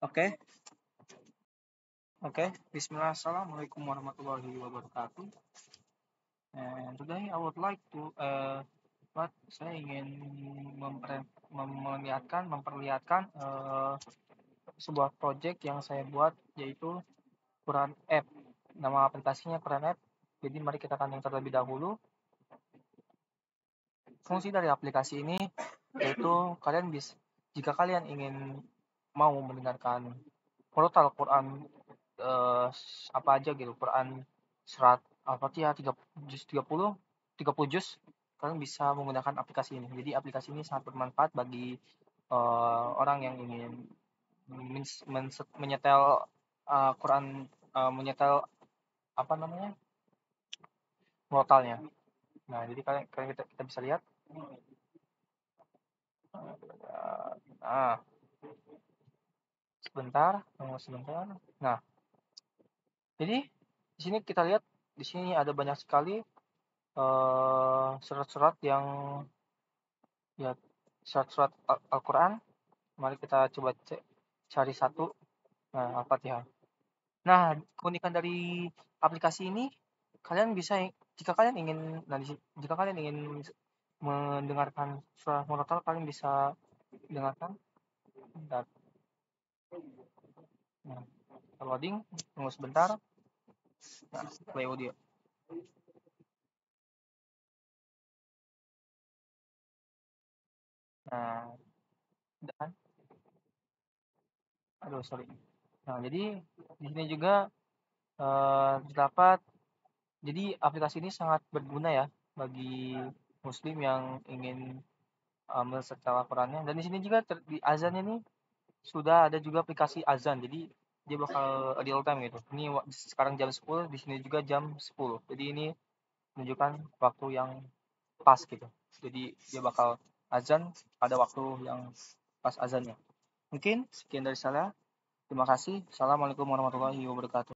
Oke. Oke, Bismillah, Assalamualaikum warahmatullahi wabarakatuh. And today I would like to, uh, what saya ingin memper, memperlihatkan, memperlihatkan uh, sebuah project yang saya buat yaitu Quran App. Nama aplikasinya Quran App. Jadi mari kita akan yang terlebih dahulu. Fungsi dari aplikasi ini yaitu kalian bisa jika kalian ingin mau mendengarkan portal Quran uh, apa aja gitu Quran serat Al-Fatihah 30 juz 30 30 juz kalian bisa menggunakan aplikasi ini. Jadi aplikasi ini sangat bermanfaat bagi uh, orang yang ingin men men menyetel uh, Quran uh, menyetel apa namanya portalnya. Nah, jadi kalian, kalian kita, kita bisa lihat. Nah, sebentar, tunggu sebentar. Nah, jadi di sini kita lihat di sini ada banyak sekali eh, surat-surat uh, yang ya surat-surat Al-Qur'an. Mari kita coba cek, cari satu. Nah, Al-Fatihah. Nah, keunikan dari aplikasi ini kalian bisa jika kalian ingin nah jika kalian ingin mendengarkan suara monoton kalian bisa dengarkan Bentar. Nah, loading tunggu sebentar Nah, play audio. Nah, dan aduh sorry. Nah, jadi di sini juga uh, terdapat jadi aplikasi ini sangat berguna ya bagi muslim yang ingin um, secara Qurannya dan di sini juga di azan ini sudah ada juga aplikasi azan. Jadi dia bakal real time gitu. Ini sekarang jam 10 di sini juga jam 10 jadi ini menunjukkan waktu yang pas gitu. Jadi dia bakal azan pada waktu yang pas azannya. Mungkin sekian dari saya. Terima kasih. Assalamualaikum warahmatullahi wabarakatuh